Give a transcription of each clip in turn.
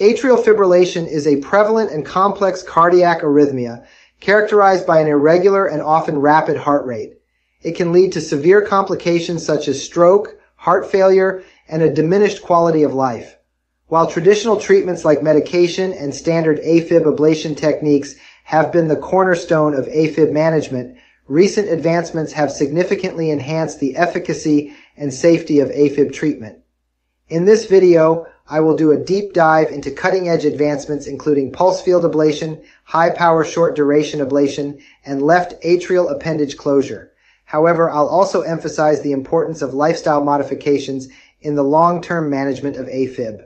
Atrial fibrillation is a prevalent and complex cardiac arrhythmia characterized by an irregular and often rapid heart rate. It can lead to severe complications such as stroke, heart failure, and a diminished quality of life. While traditional treatments like medication and standard AFib ablation techniques have been the cornerstone of AFib management, recent advancements have significantly enhanced the efficacy and safety of AFib treatment. In this video, I will do a deep dive into cutting edge advancements including pulse field ablation, high power short duration ablation, and left atrial appendage closure. However, I'll also emphasize the importance of lifestyle modifications in the long-term management of AFib.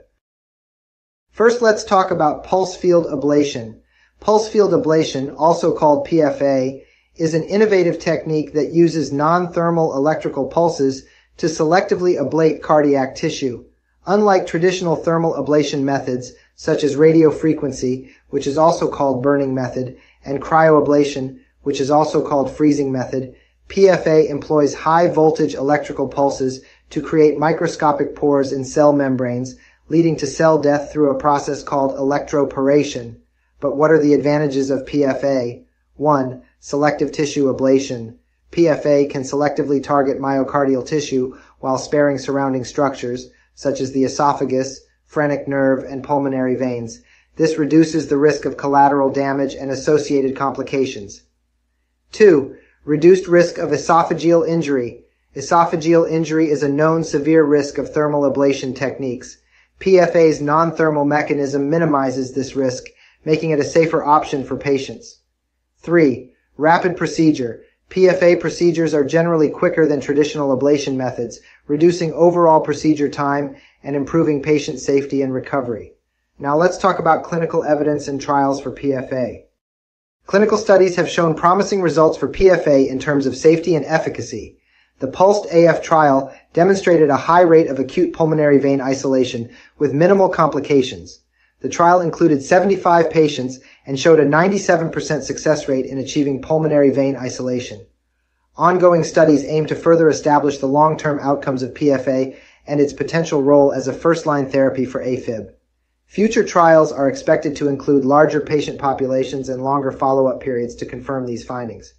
First, let's talk about pulse field ablation. Pulse field ablation, also called PFA, is an innovative technique that uses non-thermal electrical pulses to selectively ablate cardiac tissue. Unlike traditional thermal ablation methods, such as radiofrequency, which is also called burning method, and cryoablation, which is also called freezing method, PFA employs high voltage electrical pulses to create microscopic pores in cell membranes, leading to cell death through a process called electroporation. But what are the advantages of PFA? 1. Selective tissue ablation. PFA can selectively target myocardial tissue while sparing surrounding structures, such as the esophagus, phrenic nerve, and pulmonary veins. This reduces the risk of collateral damage and associated complications. 2. Reduced risk of esophageal injury. Esophageal injury is a known severe risk of thermal ablation techniques. PFA's non-thermal mechanism minimizes this risk, making it a safer option for patients. 3. Rapid procedure. PFA procedures are generally quicker than traditional ablation methods, reducing overall procedure time and improving patient safety and recovery. Now let's talk about clinical evidence and trials for PFA. Clinical studies have shown promising results for PFA in terms of safety and efficacy. The PULSED AF trial demonstrated a high rate of acute pulmonary vein isolation with minimal complications. The trial included 75 patients and showed a 97% success rate in achieving pulmonary vein isolation. Ongoing studies aim to further establish the long-term outcomes of PFA and its potential role as a first-line therapy for AFib. Future trials are expected to include larger patient populations and longer follow-up periods to confirm these findings.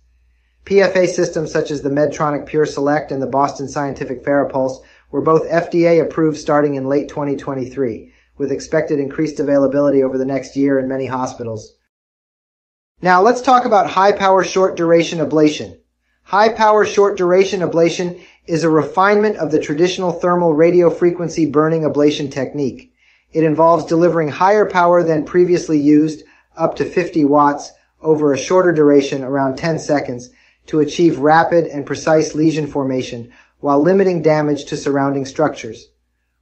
PFA systems such as the Medtronic PulseSelect and the Boston Scientific Farapulse were both FDA approved starting in late 2023, with expected increased availability over the next year in many hospitals. Now let's talk about high power short duration ablation. High power short duration ablation is a refinement of the traditional thermal radiofrequency burning ablation technique. It involves delivering higher power than previously used, up to 50 watts, over a shorter duration, around 10 seconds, to achieve rapid and precise lesion formation while limiting damage to surrounding structures.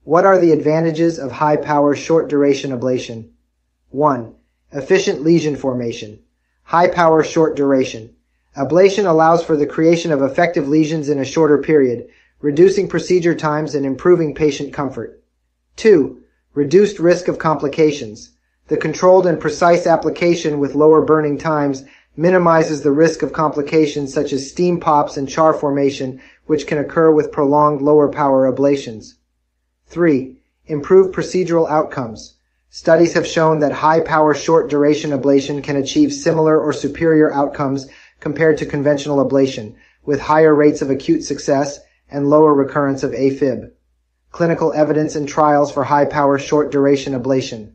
What are the advantages of high power short duration ablation? 1. Efficient lesion formation. High power short duration. Ablation allows for the creation of effective lesions in a shorter period, reducing procedure times and improving patient comfort. 2. Reduced risk of complications. The controlled and precise application with lower burning times minimizes the risk of complications such as steam pops and char formation, which can occur with prolonged lower power ablations. 3. Improved procedural outcomes. Studies have shown that high power short duration ablation can achieve similar or superior outcomes compared to conventional ablation, with higher rates of acute success and lower recurrence of AFib. Clinical evidence and trials for high power short duration ablation.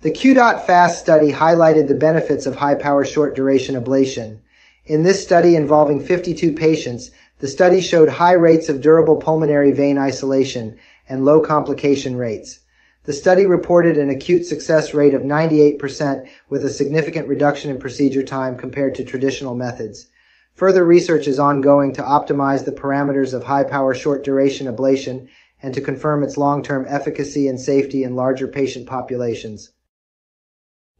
The QDOT FAST study highlighted the benefits of high power short duration ablation. In this study involving 52 patients, the study showed high rates of durable pulmonary vein isolation and low complication rates. The study reported an acute success rate of 98% with a significant reduction in procedure time compared to traditional methods. Further research is ongoing to optimize the parameters of high power short duration ablation and to confirm its long-term efficacy and safety in larger patient populations.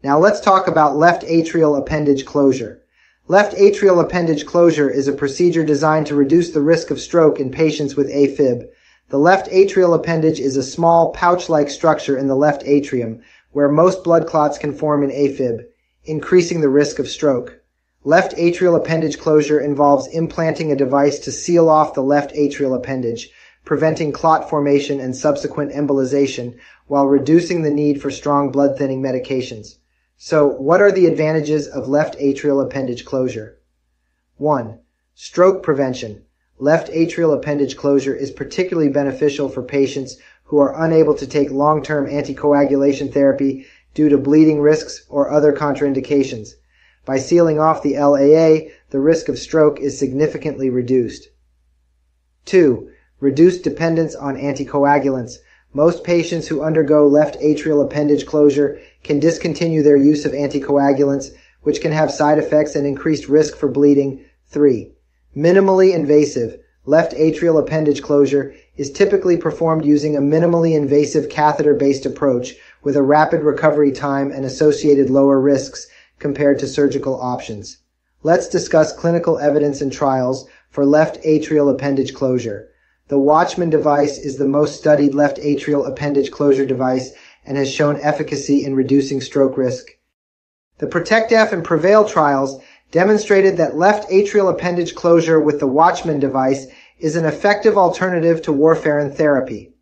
Now let's talk about left atrial appendage closure. Left atrial appendage closure is a procedure designed to reduce the risk of stroke in patients with AFib the left atrial appendage is a small pouch-like structure in the left atrium where most blood clots can form in AFib, increasing the risk of stroke. Left atrial appendage closure involves implanting a device to seal off the left atrial appendage, preventing clot formation and subsequent embolization while reducing the need for strong blood thinning medications. So, what are the advantages of left atrial appendage closure? 1. Stroke prevention. Left atrial appendage closure is particularly beneficial for patients who are unable to take long-term anticoagulation therapy due to bleeding risks or other contraindications. By sealing off the LAA, the risk of stroke is significantly reduced. 2. Reduced dependence on anticoagulants. Most patients who undergo left atrial appendage closure can discontinue their use of anticoagulants, which can have side effects and increased risk for bleeding. 3. Minimally invasive. Left atrial appendage closure is typically performed using a minimally invasive catheter-based approach with a rapid recovery time and associated lower risks compared to surgical options. Let's discuss clinical evidence and trials for left atrial appendage closure. The Watchman device is the most studied left atrial appendage closure device and has shown efficacy in reducing stroke risk. The PROTECT-AF and PREVAIL trials demonstrated that left atrial appendage closure with the Watchman device is an effective alternative to warfarin therapy.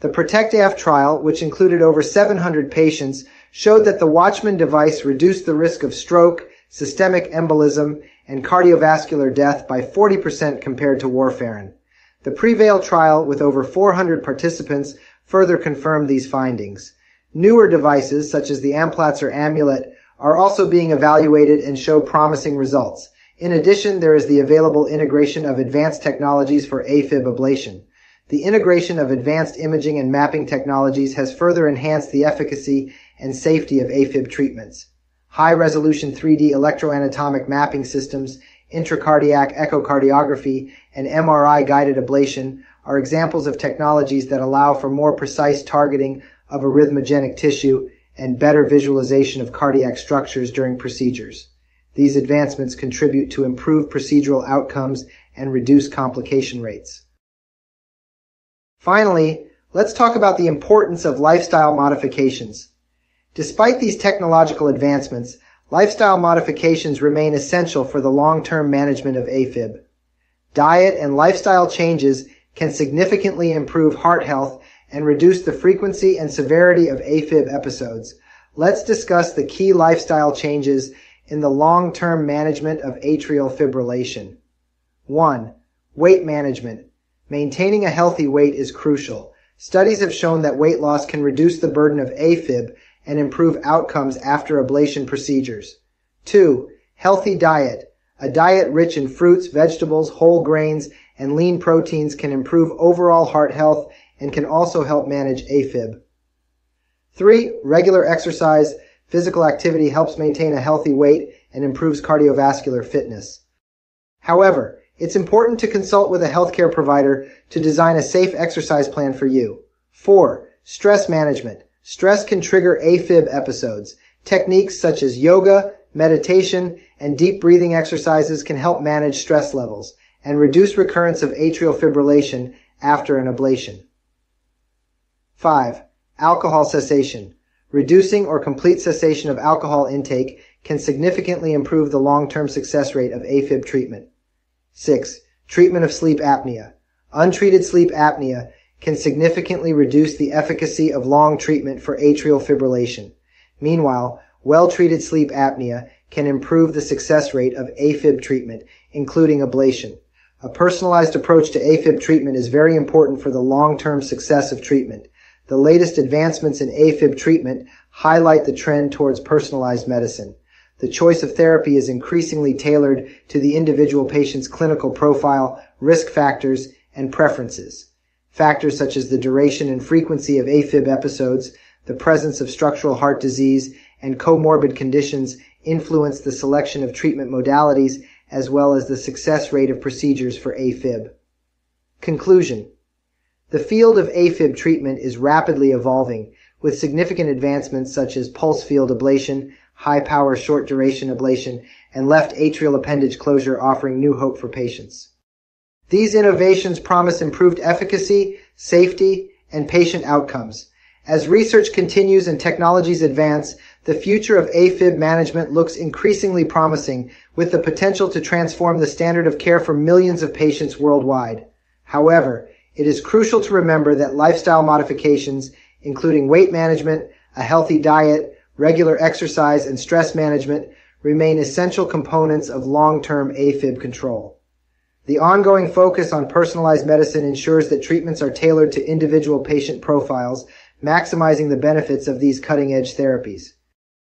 The PROTECT-AF trial, which included over 700 patients, showed that the Watchman device reduced the risk of stroke, systemic embolism, and cardiovascular death by 40% compared to warfarin. The PREVAIL trial, with over 400 participants, further confirmed these findings. Newer devices, such as the Amplatzer Amulet, are also being evaluated and show promising results. In addition, there is the available integration of advanced technologies for AFib ablation. The integration of advanced imaging and mapping technologies has further enhanced the efficacy and safety of AFib treatments. High resolution 3D electroanatomic mapping systems, intracardiac echocardiography, and MRI guided ablation are examples of technologies that allow for more precise targeting of arrhythmogenic tissue and better visualization of cardiac structures during procedures. These advancements contribute to improved procedural outcomes and reduce complication rates. Finally, let's talk about the importance of lifestyle modifications. Despite these technological advancements, lifestyle modifications remain essential for the long-term management of AFib. Diet and lifestyle changes can significantly improve heart health and reduce the frequency and severity of AFib episodes. Let's discuss the key lifestyle changes in the long-term management of atrial fibrillation. 1. Weight management. Maintaining a healthy weight is crucial. Studies have shown that weight loss can reduce the burden of AFib and improve outcomes after ablation procedures. 2. Healthy diet. A diet rich in fruits, vegetables, whole grains, and lean proteins can improve overall heart health and can also help manage AFib. 3. Regular exercise. Physical activity helps maintain a healthy weight and improves cardiovascular fitness. However, it's important to consult with a healthcare provider to design a safe exercise plan for you. 4. Stress management. Stress can trigger AFib episodes. Techniques such as yoga, meditation, and deep breathing exercises can help manage stress levels and reduce recurrence of atrial fibrillation after an ablation. 5. Alcohol cessation. Reducing or complete cessation of alcohol intake can significantly improve the long-term success rate of AFib treatment. 6. Treatment of sleep apnea. Untreated sleep apnea can significantly reduce the efficacy of long treatment for atrial fibrillation. Meanwhile, well-treated sleep apnea can improve the success rate of AFib treatment, including ablation. A personalized approach to AFib treatment is very important for the long-term success of treatment. The latest advancements in AFib treatment highlight the trend towards personalized medicine. The choice of therapy is increasingly tailored to the individual patient's clinical profile, risk factors, and preferences. Factors such as the duration and frequency of AFib episodes, the presence of structural heart disease, and comorbid conditions influence the selection of treatment modalities as well as the success rate of procedures for AFib. Conclusion. The field of AFib treatment is rapidly evolving, with significant advancements such as pulse field ablation, high power short duration ablation, and left atrial appendage closure offering new hope for patients. These innovations promise improved efficacy, safety, and patient outcomes. As research continues and technologies advance, the future of AFib management looks increasingly promising with the potential to transform the standard of care for millions of patients worldwide. However, it is crucial to remember that lifestyle modifications, including weight management, a healthy diet, regular exercise, and stress management, remain essential components of long-term AFib control. The ongoing focus on personalized medicine ensures that treatments are tailored to individual patient profiles, maximizing the benefits of these cutting-edge therapies.